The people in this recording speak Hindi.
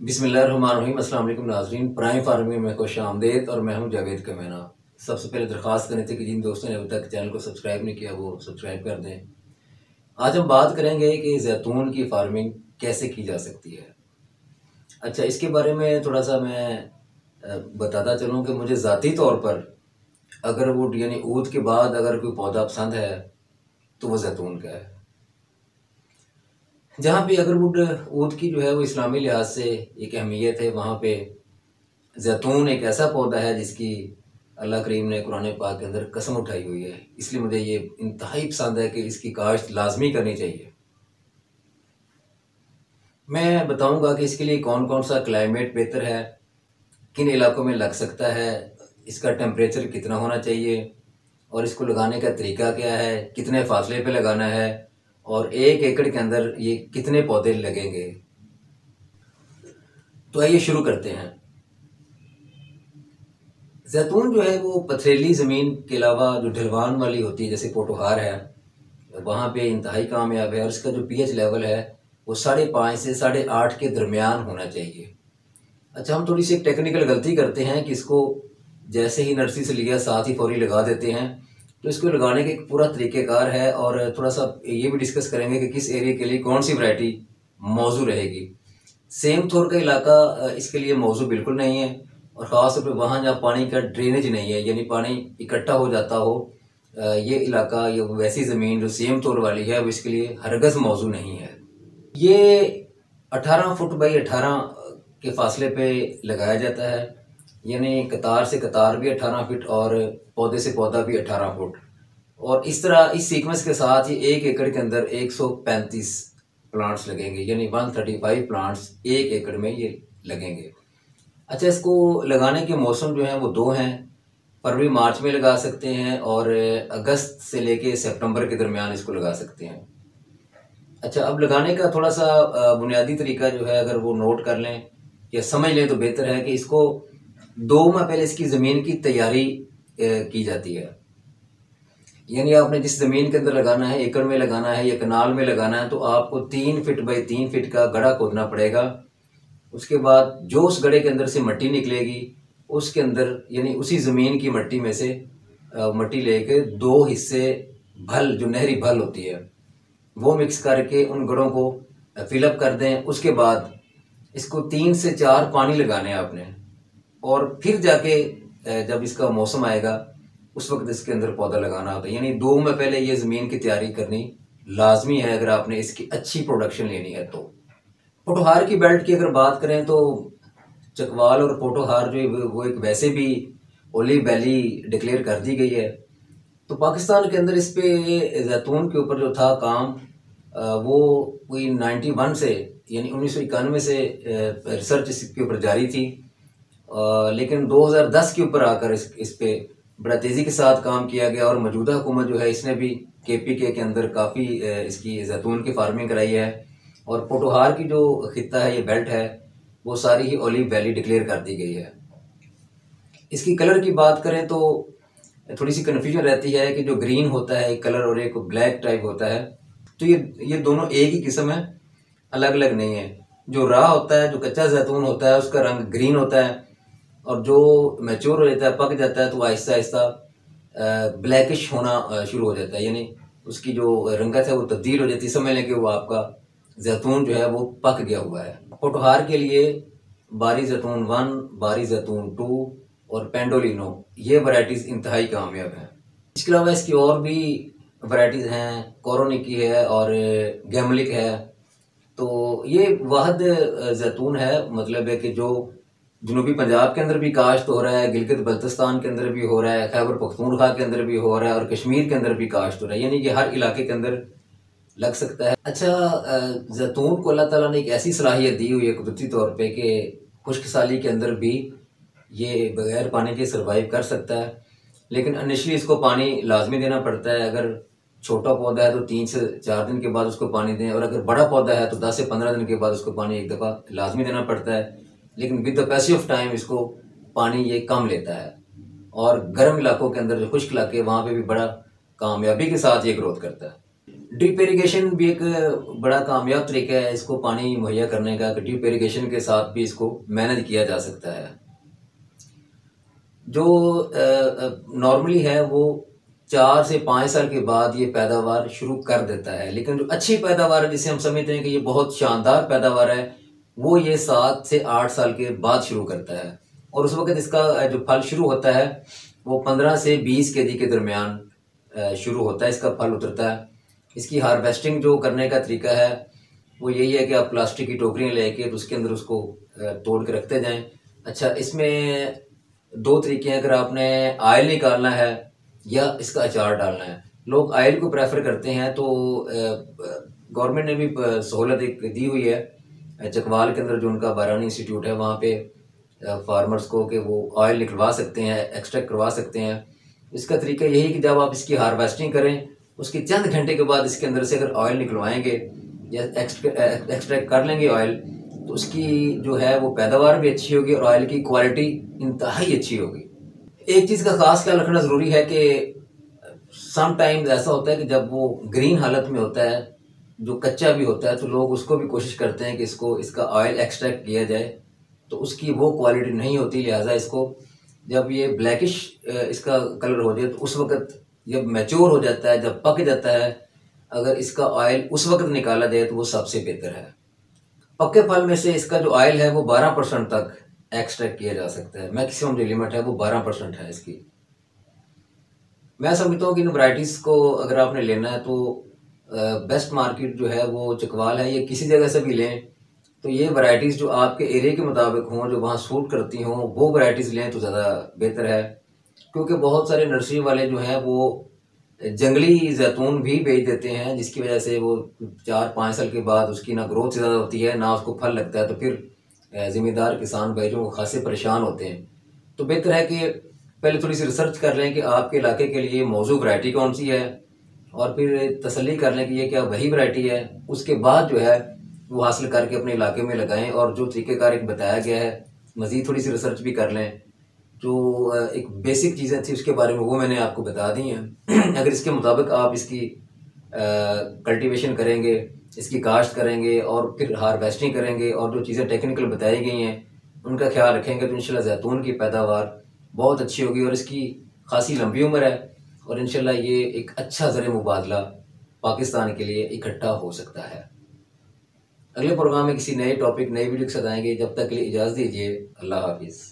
बिसमीम नाजरीन। प्राइम फ़ार्मिंग में खुश आमदेद और मैं हूँ जावेद कमेना। सबसे पहले दरख्वास्त करनी थी कि जिन दोस्तों ने अभी तक चैनल को सब्सक्राइब नहीं किया, वो सब्सक्राइब कर दें। आज हम बात करेंगे कि जैतून की फ़ार्मिंग कैसे की जा सकती है। अच्छा इसके बारे में थोड़ा सा मैं बताता चलूँ कि मुझे ज़ाती तौर पर अगर वो, यानी ऊद के बाद अगर कोई पौधा पसंद है तो वो जैतून का है। जहाँ पे अगरवुड ऊद की जो है वो इस्लामी लिहाज से एक अहमियत है, वहाँ पे जैतून एक ऐसा पौधा है जिसकी अल्लाह करीम ने कुरान पाक के अंदर कसम उठाई हुई है। इसलिए मुझे ये इंतहाई पसंद है कि इसकी काश्त लाजमी करनी चाहिए। मैं बताऊँगा कि इसके लिए कौन कौन सा क्लाइमेट बेहतर है, किन इलाकों में लग सकता है, इसका टेम्परेचर कितना होना चाहिए, और इसको लगाने का तरीका क्या है, कितने फासले पे लगाना है और एक एकड़ के अंदर ये कितने पौधे लगेंगे? तो आइए शुरू करते हैं। जैतून जो है वो पथरीली ज़मीन के अलावा जो ढलवान वाली होती है, जैसे पोटोहार है, वहाँ पे इंतहाई कामयाब है और इसका जो पीएच लेवल है, वो साढ़े पाँच से साढ़े आठ के दरमियान होना चाहिए। अच्छा हम थोड़ी सी एक टेक्निकल गलती करते हैं कि इसको जैसे ही नर्सरी से लिया, साथ ही फौरी लगा देते हैं। तो इसको लगाने के एक पूरा तरीक़ेकार है और थोड़ा सा ये भी डिस्कस करेंगे कि किस एरिया के लिए कौन सी वैरायटी मौजू रहेगी। सेम थोर का इलाका इसके लिए मौजू बिल्कुल नहीं है और ख़ास तौर पर वहाँ जहाँ पानी का ड्रेनेज नहीं है, यानी पानी इकट्ठा हो जाता हो ये इलाका, ये वैसी ज़मीन जो सेम तौर वाली है वो इसके लिए हरगज़ मौजू नहीं है। ये 18 फुट बाई 18 के फासले पे लगाया जाता है। यानी कतार से कतार भी अठारह फीट और पौधे से पौधा भी अठारह फुट। और इस तरह, इस सीक्वेंस के साथ ही एक एकड़ के अंदर 135 प्लांट्स लगेंगे, यानी 135 प्लांट्स एक एकड़ में ये लगेंगे। अच्छा इसको लगाने के मौसम जो हैं वो दो हैं। फरवरी, मार्च में लगा सकते हैं और अगस्त से लेके सितंबर के दरमियान इसको लगा सकते हैं। अच्छा अब लगाने का थोड़ा सा बुनियादी तरीका जो है अगर वो नोट कर लें या समझ लें तो बेहतर है कि इसको दो माह पहले इसकी ज़मीन की तैयारी की जाती है। यानी आपने जिस ज़मीन के अंदर लगाना है, एकड़ में लगाना है या कनाल में लगाना है तो आपको तीन फिट बाई तीन फिट का गड़ा खोदना पड़ेगा। उसके बाद जो उस गड़े के अंदर से मट्टी निकलेगी, उसके अंदर, यानी उसी ज़मीन की मट्टी में से मट्टी लेके दो हिस्से भल, जो नहरी भल होती है, वो मिक्स करके उन गड़ों को फिलअप कर दें। उसके बाद इसको तीन से चार पानी लगाने हैं आपने। और फिर जाके जब इसका मौसम आएगा, उस वक्त इसके अंदर पौधा लगाना होता है। यानी दो में पहले ये ज़मीन की तैयारी करनी लाजमी है, अगर आपने इसकी अच्छी प्रोडक्शन लेनी है तो। पोटोहार की बेल्ट की अगर बात करें तो चकवाल और पोटोहार जो वो एक वैसे भी ओली वैली डिक्लेयर कर दी गई है। तो पाकिस्तान के अंदर इस पे जैतून के ऊपर जो था काम वो कोई नाइन्टी वन से, यानी उन्नीस सौ इक्यानवे से रिसर्च इसके ऊपर जारी थी। लेकिन 2010 के ऊपर आकर इस इस पे बड़ा तेज़ी के साथ काम किया गया और मौजूदा हुकूमत जो है, इसने भी के पी के के अंदर काफ़ी इसकी जैतून की फ़ार्मिंग कराई है। और पोटोहार की जो खत्ता है, ये बेल्ट है, वो सारी ही ओलिव वैली डिक्लेयर कर दी गई है। इसकी कलर की बात करें तो थोड़ी सी कन्फ्यूज़न रहती है कि जो ग्रीन होता है, एक कलर और एक ब्लैक टाइप होता है तो ये ये दोनों एक ही किस्म है अलग अलग नहीं है। जो राह होता है, जो कच्चा जैतून होता है, उसका रंग ग्रीन होता है और जो मैच्योर हो जाता है, पक जाता है तो आहिस्ता आहिस्ता ब्लैकिश होना शुरू हो जाता है। यानी उसकी जो रंगत है, वो तब्दील हो जाती है। समझ लें कि वो आपका जैतून जो है, वो पक गया हुआ है। पोटोहार के लिए बारी जैतून वन, बारी जैतून टू और पेंडोलिनो, ये वैरायटीज़ इंतहाई कामयाब हैं। इसके अलावा इसकी और भी वैरायटीज़ हैं। कोरोनिकी है और गैमलिक है। तो ये वाहद जैतून है। मतलब है कि जो जनूबी पंजाब के अंदर भी काश्त हो रहा है, गिलगित बल्तिस्तान के अंदर भी हो रहा है, खैबर पख्तूनखा के अंदर भी हो रहा है और कश्मीर के अंदर भी काश्त हो रहा है। यानी कि हर इलाके के अंदर लग सकता है। अच्छा जैतून को अल्लाह ताला ने एक ऐसी सलाहियत दी हुई है कुदरती तौर पे कि खुश्क साली के अंदर भी ये बगैर पानी के सर्वाइव कर सकता है। लेकिन अनिशली इसको पानी लाजमी देना पड़ता है। अगर छोटा पौधा है तो तीन से चार दिन के बाद उसको पानी दें और अगर बड़ा पौधा है तो दस से पंद्रह दिन के बाद उसको पानी एक दफ़ा लाजमी देना पड़ता है। लेकिन with the pace of time इसको पानी ये कम लेता है। और गर्म इलाकों के अंदर, जो खुश्क इलाके वहाँ पे भी बड़ा कामयाबी के साथ ये ग्रोथ करता है। ड्रिप इरीगेशन भी एक बड़ा कामयाब तरीका है। इसको पानी मुहैया करने का ड्रिप इरीगेशन के साथ भी इसको मैनेज किया जा सकता है। जो नॉर्मली है, वो चार से पाँच साल के बाद ये पैदावार शुरू कर देता है। लेकिन जो अच्छी पैदावार है, जिसे हम समझते हैं कि ये बहुत शानदार पैदावार है वो ये सात से आठ साल के बाद शुरू करता है। और उस वक्त इसका जो फल शुरू होता है, वो पंद्रह से बीस के के दरमियान शुरू होता है। इसका फल उतरता है। इसकी हार्वेस्टिंग जो करने का तरीका है, वो यही है कि आप प्लास्टिक की टोकरियाँ लेके तो उसके अंदर उसको तोड़ के रखते जाएँ। अच्छा इसमें दो तरीके हैं। अगर आपने आयल निकालना है या इसका अचार डालना है। लोग आयल को प्रेफर करते हैं तो गवर्नमेंट ने भी सहूलत दी हुई है चकवाल के अंदर जो उनका बारानी इंस्टीट्यूट है, वहाँ पे फार्मर्स को कि वो ऑयल निकलवा सकते हैं एक्सट्रैक्ट करवा सकते हैं। इसका तरीका यही कि जब आप इसकी हार्वेस्टिंग करें, उसके चंद घंटे के बाद इसके अंदर से अगर ऑयल निकलवाएँगे या एक्सट्रैक्ट कर लेंगे ऑयल तो उसकी जो है वो पैदावार भी अच्छी होगी और ऑयल की क्वालिटी इंतहाई अच्छी होगी। एक चीज़ का खास ख्याल रखना ज़रूरी है कि समटाइम्स ऐसा होता है कि जब वो ग्रीन हालत में होता है जो कच्चा भी होता है तो लोग उसको भी कोशिश करते हैं कि इसको, इसका ऑयल एक्सट्रैक्ट किया जाए। तो उसकी वो क्वालिटी नहीं होती, लिहाजा इसको जब ये ब्लैकिश इसका कलर हो जाए तो उस वक्त जब मैच्योर हो जाता है, जब पक जाता है, अगर इसका ऑयल उस वक्त निकाला जाए तो वो सबसे बेहतर है। पक्के फल में से इसका जो ऑयल है, वो 12 परसेंट तक एक्सट्रैक्ट किया जा सकता है। मैक्सिमम जो लिमिट है, वो 12 परसेंट है इसकी। मैं समझता हूँ कि इन वराइटीज़ को अगर आपने लेना है तो बेस्ट मार्केट जो है वो चकवाल है, ये किसी जगह से भी लें तो ये वराइटीज़ जो आपके एरिया के मुताबिक हों, जो वहाँ सूट करती हों, वो वराइटीज़ लें तो ज़्यादा बेहतर है। क्योंकि बहुत सारे नर्सरी वाले जो हैं, वो जंगली जैतून भी बेच देते हैं, जिसकी वजह से वो चार, पाँच साल के बाद उसकी ना ग्रोथ ज़्यादा होती है, ना उसको फल लगता है तो फिर ज़िम्मेदार किसान भाई जो खासे परेशान होते हैं। तो बेहतर है कि पहले थोड़ी सी रिसर्च कर लें कि आपके इलाके के लिए मौजूद वरायटी कौन सी है और फिर तसली कर लें कि ये क्या वही वरायटी है, उसके बाद जो है, वो हासिल करके अपने इलाके में लगाएँ और जो तरीक़ेकार एक बताया गया है, मज़ीद थोड़ी सी रिसर्च भी कर लें, जो एक बेसिक चीज़ें थी उसके बारे में वो मैंने आपको बता दी हैं। अगर इसके मुताबिक आप इसकी कल्टीवेशन करेंगे, इसकी काश्त करेंगे और फिर हारवेस्टिंग करेंगे और जो चीज़ें टेक्निकल बताई गई हैं, उनका ख्याल रखेंगे तो इन जैतून की पैदावार बहुत अच्छी होगी और इसकी खासी लंबी उम्र है। और इनशाला ये एक अच्छा ज़र मुबादला पाकिस्तान के लिए इकट्ठा हो सकता है। अगले प्रोग्राम में किसी नए टॉपिक नए वीडियो के साथ आएँगे। जब तक के लिए इजाज़त दीजिए। अल्लाह हाफिज़।